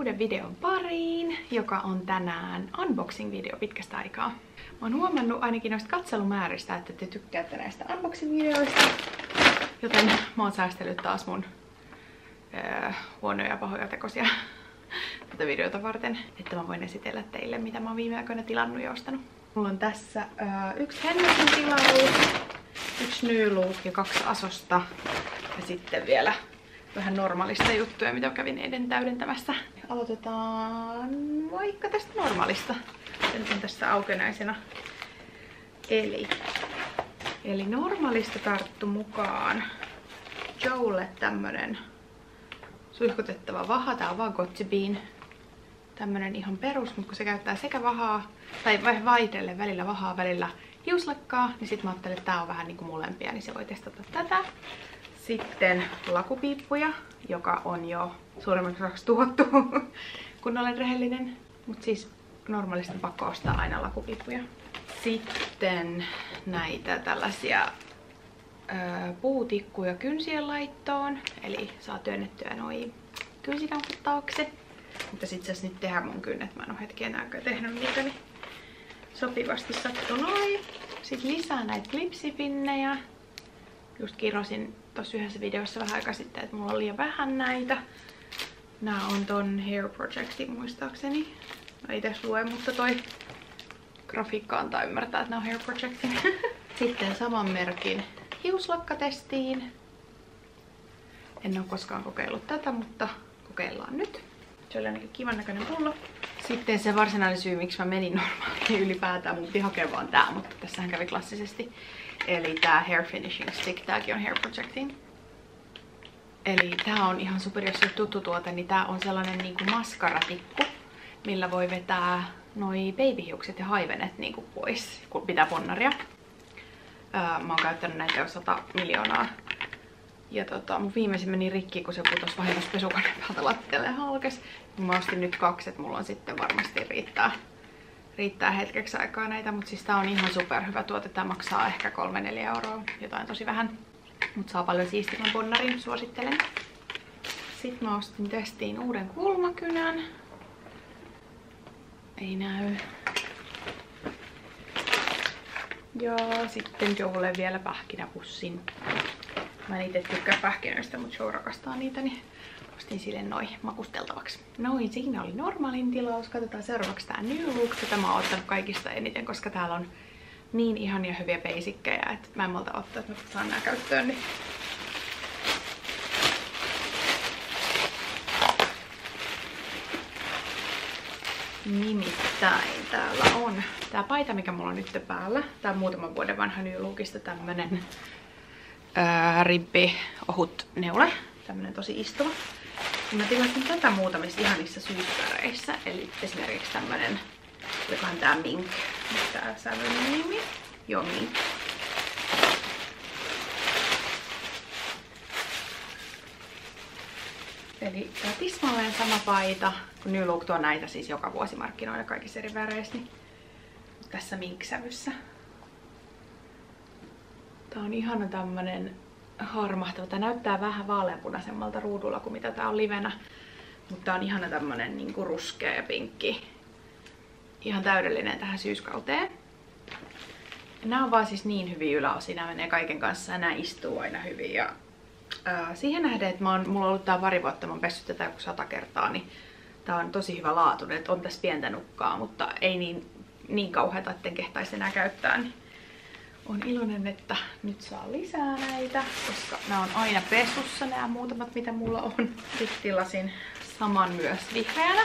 uuden videon pariin, joka on tänään unboxing-video pitkästä aikaa. Mä oon huomannut ainakin noista katselumääristä, että te tykkäätte näistä unboxing-videoista. Joten mä oon säästellyt taas mun öö, huonoja ja pahoja tekosia tätä videota varten, että mä voin esitellä teille, mitä mä oon viime aikoina tilannut ja ostanut. Mulla on tässä öö, yksi Hennesin tilaus, yksi Nylook ja kaksi Asosta ja sitten vielä vähän normaalista juttuja, mitä kävin eiden täydentämässä. Aloitetaan vaikka tästä normaalista. Se on tässä aukenaisena. Eli, eli normaalista tarttu mukaan Joelle tämmönen suihkutettava vaha. Tää on vaan Gotsibin tämmönen ihan perus, mutta kun se käyttää sekä vahaa, tai vaihdelle välillä vahaa, välillä hiuslakkaa, niin sit mä ajattelin, että tää on vähän niinku molempia, niin se voi testata tätä. Sitten lakupiippuja, joka on jo suurimmaksi osaksi tuhottu, kun olen rehellinen. Mutta siis normaalisti pakko ostaa aina lakupiippuja. Sitten näitä tällaisia ö, puutikkuja kynsien laittoon. Eli saa työnnettyä noin kynsikamput taakse. Mutta sit sä nyt tehdä mun kynnet. Mä en oo hetken enää tehnyt niitä, niin sopivasti sattu noin. Sitten lisää näitä klipsipinnejä. Just kirjoisin tossa yhdessä videossa vähän aikaa sitten, että mulla on liian vähän näitä. Nää on ton Hair Projectin muistaakseni. Mä itse luen, mutta toi grafiikka antaa ymmärtää, että nää on Hair Projectin. Sitten saman merkin hiuslakkatestiin. En ole koskaan kokeillut tätä, mutta kokeillaan nyt. Se oli ainakin kivan näköinen pullo. Sitten se varsinainen syy, miksi mä menin normaaliin ylipäätään, mun piti hakea vaan tää, mutta tässähän kävi klassisesti. Eli tää Hair Finishing Stick, tääkin on Hair Projecting. Eli tää on ihan super, jos tuttu tuote, niin tää on sellainen niinku maskaratikku, millä voi vetää noi babyhiukset ja haivenet niinku pois, kun pitää ponnaria. Öö, mä oon käyttänyt näitä jo 100 miljoonaa. Ja tota, mun viimeisin meni rikki, kun se putosi vahingossa pesukoneen päältä lattialle ja halkes. Mä ostin nyt kaksi, että mulla on sitten varmasti riittää riittää hetkeksi aikaa näitä, mutta siis tää on ihan super hyvä tuote. Tää maksaa ehkä 3-4 euroa, jotain tosi vähän. Mutta saa paljon siistimän bonnarin, suosittelen. Sitten mä ostin testiin uuden kulmakynän. Ei näy. Ja sitten Joelle vielä pähkinäpussin. Mä en itse tykkää pähkinöistä, mutta Joe rakastaa niitä, niin ostin sille noin makusteltavaksi. Noin, siinä oli normaalin tilaus. Katsotaan seuraavaksi tää New Look. Tätä mä oon ottanut kaikista eniten, koska täällä on niin ihania hyviä beisikkejä, että mä en malta ottaa, että mä saan nää käyttöön. Niin Nimittäin täällä on tää paita, mikä mulla on nyt päällä. Tää on muutaman vuoden vanha New Lookista tämmönen ribbi ohut neule. Tämmönen tosi istuva. Ja mä tilasin tätä muutamissa ihanissa syysväreissä. Eli esimerkiksi tämmönen, olikohan tää Mink, tää sävyn nimi. Joo, Mink. Eli tää tismalleen sama paita, kun New Look tuo näitä siis joka vuosi markkinoilla kaikissa eri väreissä, niin tässä Mink-sävyssä. Tää on ihana tämmönen harmahtava. Tää näyttää vähän vaaleanpunaisemmalta ruudulla kuin mitä tää on livenä. Mutta tää on ihana tämmönen niinku ruskea ja pinkki. Ihan täydellinen tähän syyskauteen. Nää on vaan siis niin hyviä yläosia. Nää menee kaiken kanssa ja nää istuu aina hyvin. Ja, ää, siihen nähden, että mä oon, mulla on ollut tää pari vuotta, mä oon pessyt tätä joku sata kertaa, niin tää on tosi hyvä laatu. Että on tässä pientä nukkaa, mutta ei niin, niin kauheata, etten kehtaisi enää käyttää. Niin on iloinen, että nyt saa lisää näitä, koska nämä on aina pesussa nämä muutamat, mitä mulla on. Sitten tilasin saman myös vihreänä.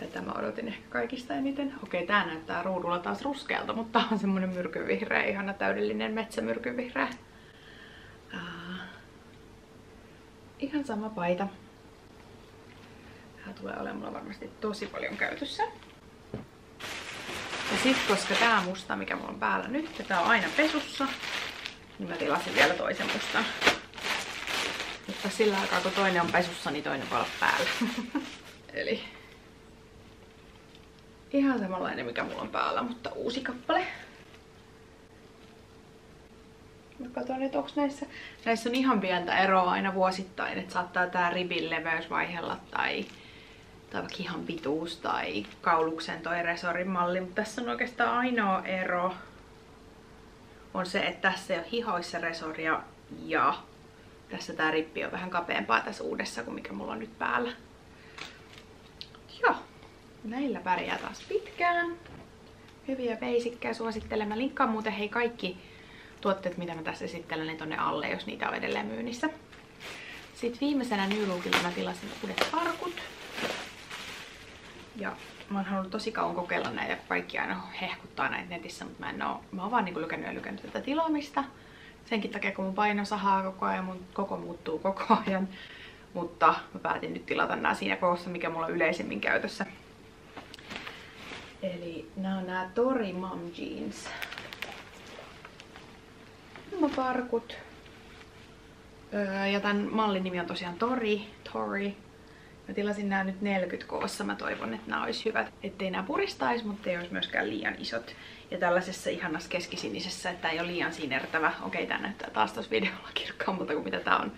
Tätä mä odotin ehkä kaikista eniten. Okei, tää näyttää ruudulla taas ruskealta, mutta tää on semmonen myrkyvihreä, ihana täydellinen metsämyrkyvihreä. Ihan sama paita. Tää tulee olemaan mulla varmasti tosi paljon käytössä. Ja sit koska tää musta, mikä mulla on päällä nyt, ja tää on aina pesussa, niin mä tilasin vielä toisen mustan. Mutta sillä aikaa kun toinen on pesussa, niin toinen voi olla päällä. Eli ihan samanlainen mikä mulla on päällä, mutta uusi kappale. Mä katson, että onks näissä... Näissä on ihan pientä eroa aina vuosittain, että saattaa tää ribin leveys vaihella tai, tai vaikka ihan pituus tai kauluksen toi resorin malli, mutta tässä on oikeastaan ainoa ero on se, että tässä ei ole hihoissa resoria ja tässä tää rippi on vähän kapeampaa tässä uudessa kuin mikä mulla on nyt päällä. Joo, näillä pärjää taas pitkään. Hyviä beisikkejä suosittelen. Mä linkkaan muuten hei kaikki tuotteet, mitä mä tässä esittelen, niin tonne alle, jos niitä on edelleen myynnissä. Sitten viimeisenä New mä tilasin uudet farkut. Ja mä oon halunnut tosi kauan kokeilla näitä, kaikki aina hehkuttaa näitä netissä, mutta mä en oo, mä oon vaan niinku lykännyt ja lykännyt tätä tilaamista. Senkin takia, kun mun paino sahaa koko ajan, mun koko muuttuu koko ajan. Mutta mä päätin nyt tilata nää siinä koossa, mikä mulla on yleisemmin käytössä. Eli nämä on nämä Tori Mom Jeans. Nämä parkut. Öö, ja tämän mallin nimi on tosiaan Tori. Tori. Mä tilasin nämä nyt 40 koossa. Mä toivon, että nämä olisi hyvät. Ettei nämä puristaisi, mutta ei olisi myöskään liian isot. Ja tällaisessa ihanassa keskisinisessä, että ei ole liian sinertävä. Okei, tää näyttää taas tuossa videolla kirkkaammalta kuin mitä tää on.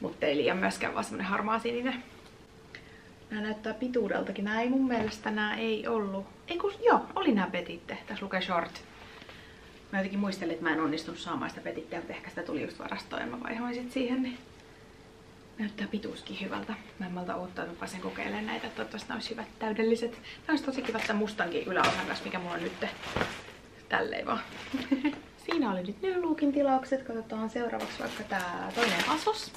Mutta ei liian myöskään vaan semmonen harmaa sininen. Nää näyttää pituudeltakin. Nää ei mun mielestä nää ei ollut. Ei kun, joo, oli nää petitte. Tässä lukee short. Mä jotenkin muistelin, että mä en onnistunut saamaan sitä petitteä, mutta ehkä sitä tuli just varastoon ja mä vaihoin sit siihen, niin näyttää pituuskin hyvältä. Mä en malta odottaa, että pääsen kokeilemaan näitä. Toivottavasti nämä olisi hyvät täydelliset. Tämä olisi tosi kiva tämän mustankin yläosan kanssa, mikä mulla on nyt. Tälleen vaan. Siinä oli nyt New Lookin tilaukset. Katsotaan seuraavaksi vaikka tää toinen Asos.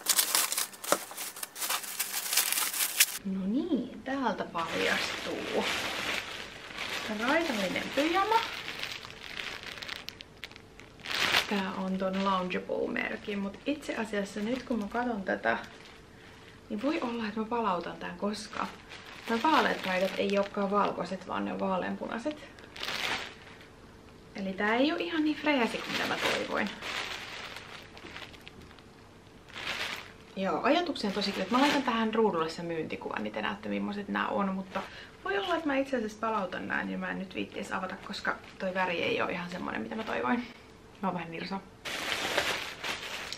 No niin, täältä paljastuu raitallinen pyjama. Tää on ton Loungeable-merkin, mutta itse asiassa nyt kun mä katson tätä, niin voi olla, että mä palautan tän, koska nämä vaaleat raidat ei olekaan valkoiset, vaan ne on vaaleanpunaiset. Eli tää ei ole ihan niin freesi kuin mitä mä toivoin. Joo, ajatukseen tosi kyllä, että mä laitan tähän ruudulle sen myyntikuvan, niin te näette millaiset nämä on, mutta voi olla, että mä itse asiassa palautan nää, niin mä en nyt viittiisi avata, koska toi väri ei ole ihan semmonen, mitä mä toivoin. Mä oon vähän nirsa.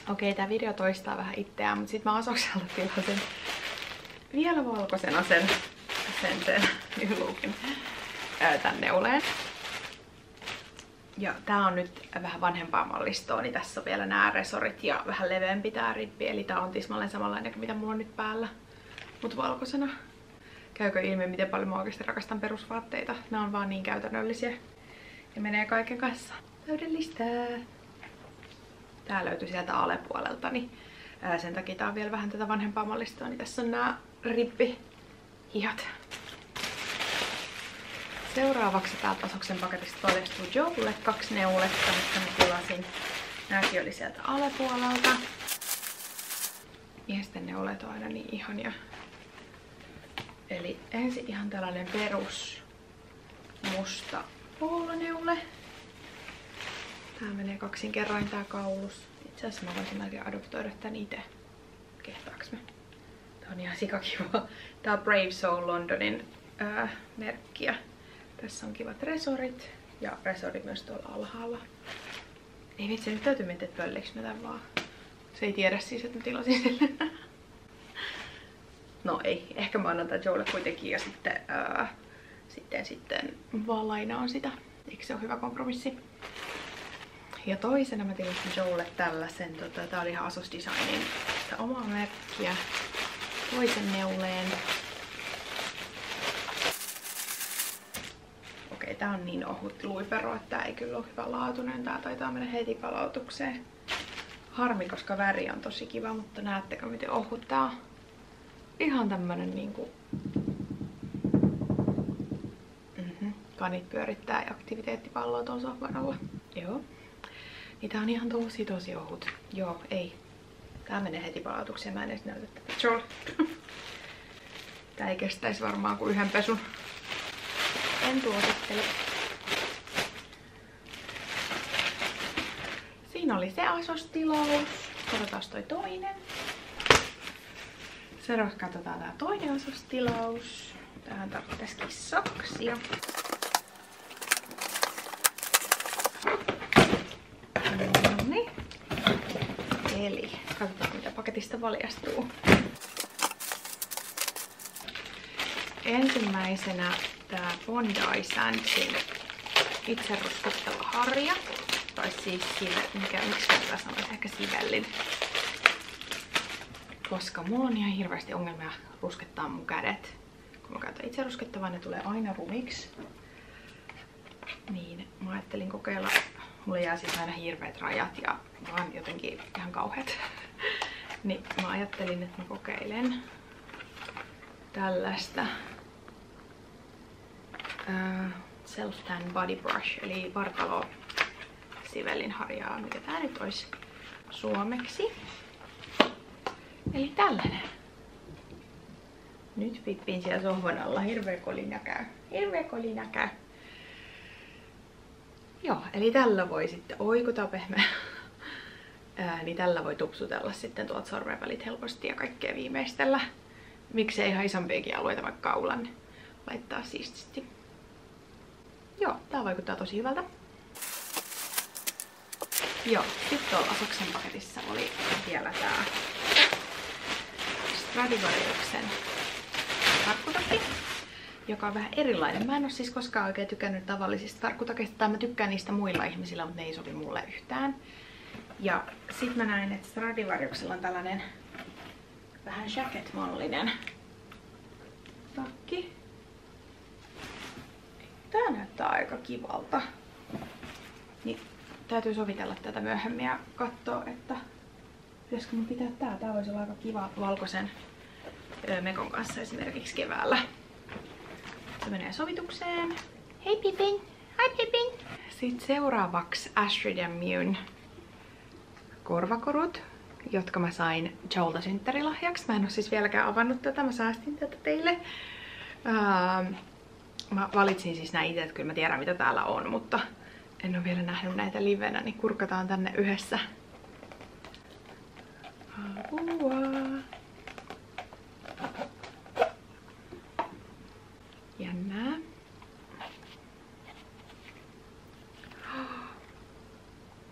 Okei, tää video toistaa vähän itseään, mutta sit mä Asokselta tilasin vielä valkoisena sen, sen, sen New Lookin tän neuleen. Ja tää on nyt vähän vanhempaa mallistoa, niin tässä on vielä nämä resorit ja vähän leveämpi tää rippi. Eli tää on tismalleen samanlainen kuin mitä mulla on nyt päällä, mut valkoisena. Käykö ilmi, miten paljon mä oikeasti rakastan perusvaatteita. Nämä on vaan niin käytännöllisiä. Ja menee kaiken kanssa. Täydellistä! Tää löytyi sieltä alepuolelta, niin sen takia tää on vielä vähän tätä vanhempaa mallistoa. Niin tässä on nämä rippihihat. Seuraavaksi täältä Asoksen paketista paljastuu Jobulle kaksi neuletta, mitkä mä tilasin. Nämäkin oli sieltä alepuolelta. Miesten neulet on aina niin ihania. Eli ensin ihan tällainen perus musta pooloneule. Tää menee kaksin kerroin tää kaulus. Itse asiassa mä voisin melkein adoptoida tän itse. Kehtaaks mä? Tää on ihan sikakiva. Tää on Brave Soul Londonin ää, merkkiä. Tässä on kivat resorit ja resori myös tuolla alhaalla. Ei vitsi, nyt täytyy miettiä, että pölliks mä tän vaan. Se ei tiedä siis, että mä tilasin sille. No ei, ehkä mä annan tän Joelle kuitenkin ja sitten, ää, sitten, sitten vaan lainaan sitä. Eikö se ole hyvä kompromissi? Ja toisena mä tilasin Joelle tällaisen, tota, tää oli ihan Asos Designin omaa merkkiä. Toisen neuleen okei, tää on niin ohut luipero, että tää ei kyllä ole hyvä laatuinen. Tää taitaa mennä heti palautukseen. Harmi, koska väri on tosi kiva, mutta näettekö miten ohut tää on? Ihan tämmönen niinku... Mm-hmm. Kanit pyörittää ja aktiviteettipalloa tuon sohvan alla. Joo. Niin tää on ihan tosi tosi ohut. Joo, ei. Tää menee heti palautukseen. Mä en edes näytä tätä. Tää ei kestäisi varmaan kuin yhden pesun en suosittele. Siinä oli se Asos-tilaus. Katsotaan toi toinen. Seuraavaksi katsotaan tää toinen Asos-tilaus. Tähän tarvittaisikin saksia. Eli katsotaan mitä paketista valjastuu. Ensimmäisenä tää Bondi Sandsin itse ruskottava harja. Tai siis sive, mikä, miksi tätä sanoisi, ehkä sivellin. Koska mulla on ihan hirveästi ongelmia ruskettaa mun kädet. Kun mä käytän itse ruskettavaa, ne tulee aina rumiksi. Niin mä ajattelin kokeilla, mulla jää siis aina hirveät rajat ja vaan jotenkin ihan kauheat. niin mä ajattelin, että mä kokeilen tällaista uh, Self Tan Body Brush, eli vartalo sivellin harjaa, mikä tää nyt olisi suomeksi. Eli tällainen. Nyt Pippin siellä sohvan alla. Hirveä kolina käy. Hirveä kolina käy. Joo, eli tällä voi sitten, oikuta pehmeä. Ää, niin tällä voi tupsutella sitten tuolta sormen välit helposti ja kaikkea viimeistellä. Miksei ihan isompiakin alueita vaikka kaulan laittaa siististi. Joo, tää vaikuttaa tosi hyvältä. Joo, sitten tuolla Asoksen paketissa oli vielä tää Stradivariuksen tarkkutakki, joka on vähän erilainen. Mä en oo siis koskaan oikein tykännyt tavallisista tarkkutakeista, tai mä tykkään niistä muilla ihmisillä, mutta ne ei sovi mulle yhtään. Ja sit mä näin, että Stradivariuksella on tällainen vähän jacket-mallinen takki. Tää näyttää aika kivalta. Niin täytyy sovitella tätä myöhemmin ja katsoa, että pitäisikö mun pitää tää. Tää voisi olla aika kiva valkoisen mekon kanssa esimerkiksi keväällä. Se menee sovitukseen. Hei Pipin! Hi Pipin! Sitten seuraavaksi Astrid Mune korvakorut, jotka mä sain Joelta synttärilahjaksi. Mä en oo siis vieläkään avannut tätä, mä säästin tätä teille. Ähm, mä valitsin siis näin itse, että kyllä mä tiedän mitä täällä on, mutta en ole vielä nähnyt näitä livenä, niin kurkataan tänne yhdessä. Apua.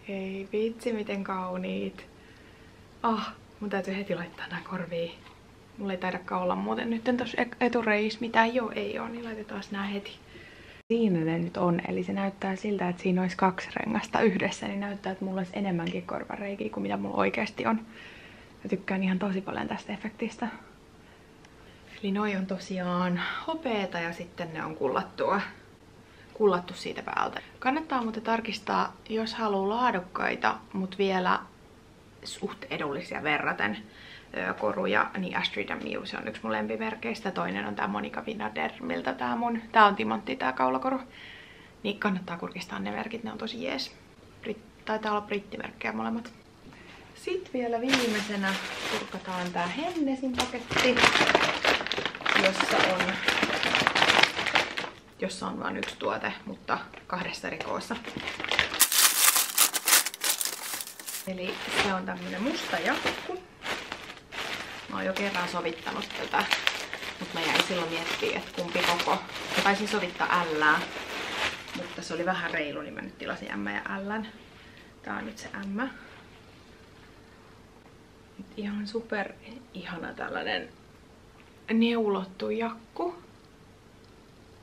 Ei vitsi miten kauniit. Ah, oh, mun täytyy heti laittaa nää korviin. Mulla ei taidakaan olla muuten nyt tossa etureis mitään. Joo, ei oo, niin laitetaan nää heti. Siinä ne nyt on, eli se näyttää siltä, että siinä olisi kaksi rengasta yhdessä, niin näyttää, että mulla olisi enemmänkin korvareikiä kuin mitä mulla oikeasti on. Mä tykkään ihan tosi paljon tästä efektistä. Eli noi on tosiaan hopeeta ja sitten ne on kullattua, kullattu siitä päältä. Kannattaa muuten tarkistaa, jos haluaa laadukkaita, mutta vielä suht edullisia verraten koruja, niin Astrid Mew, se on yksi mun lempimerkeistä. Toinen on tää Monika Vinadermiltä tää mun, tää on timantti tää kaulakoru. Niin kannattaa kurkistaa ne merkit, ne on tosi jees. Brit, taitaa olla brittimerkkejä molemmat. Sitten vielä viimeisenä kurkataan tää Hennesin paketti, jossa on, jossa on vain yksi tuote, mutta kahdessa eri koossa. Eli se on tämmönen musta jakku. Mä oon jo kerran sovittanut tätä, mutta mä jäin silloin miettimään, että kumpi koko. Mä taisin sovittaa L, mutta se oli vähän reilu, niin mä nyt tilasin M ja L. Tää on nyt se M. Ihan super ihana tällainen neulottu jakku,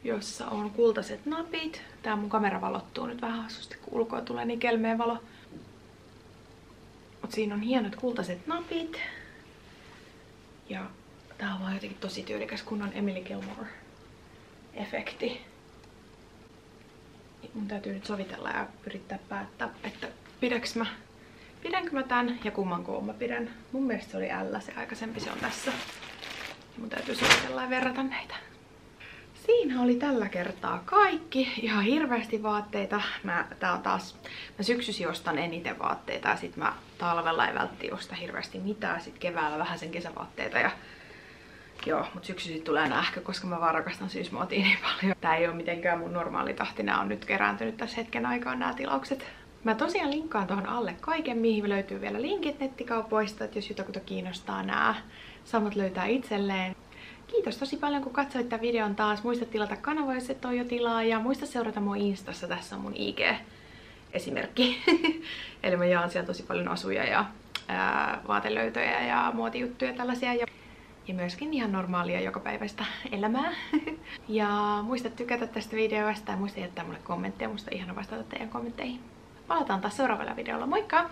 jossa on kultaiset napit. Tää mun kamera valottuu nyt vähän hassusti, kun ulkoa tulee niin kelmeä valo. Mut siinä on hienot kultaiset napit. Ja tää on vaan jotenkin tosi tyylikäs, kun on Emily Gilmore efekti. Niin mun täytyy nyt sovitella ja yrittää päättää, että pidäks mä, pidänkö mä tän ja kumman koon mä pidän. Mun mielestä se oli L, se aikaisempi se on tässä. Mun täytyy sovitella ja verrata näitä. Siinä oli tällä kertaa kaikki. Ihan hirveästi vaatteita. Mä, tää on taas, mä syksysi ostan eniten vaatteita ja sit mä talvella ei välttämättä osta hirveästi mitään. Sit keväällä vähän sen kesävaatteita ja Joo, mut syksysi tulee nähkö, koska mä vaan rakastan syysmuotia niin paljon. Tää ei oo mitenkään mun normaali tahti, nää on nyt kerääntynyt tässä hetken aikaa nämä tilaukset. Mä tosiaan linkkaan tuohon alle kaiken, mihin löytyy vielä linkit nettikaupoista, että jos jotakuta kiinnostaa nää samat löytää itselleen. Kiitos tosi paljon kun katsoit tämän videon taas. Muista tilata kanava, jos et ole jo tilaa. Ja muista seurata mua Instassa. Tässä on mun IG-esimerkki. Eli mä jaan siellä tosi paljon asuja ja ää, vaatelöytöjä ja muotijuttuja tällaisia. Ja, ja myöskin ihan normaalia jokapäiväistä elämää. ja muista tykätä tästä videosta ja muista jättää mulle kommentteja. Musta ihana vastata teidän kommentteihin. Palataan taas seuraavalla videolla. Moikka!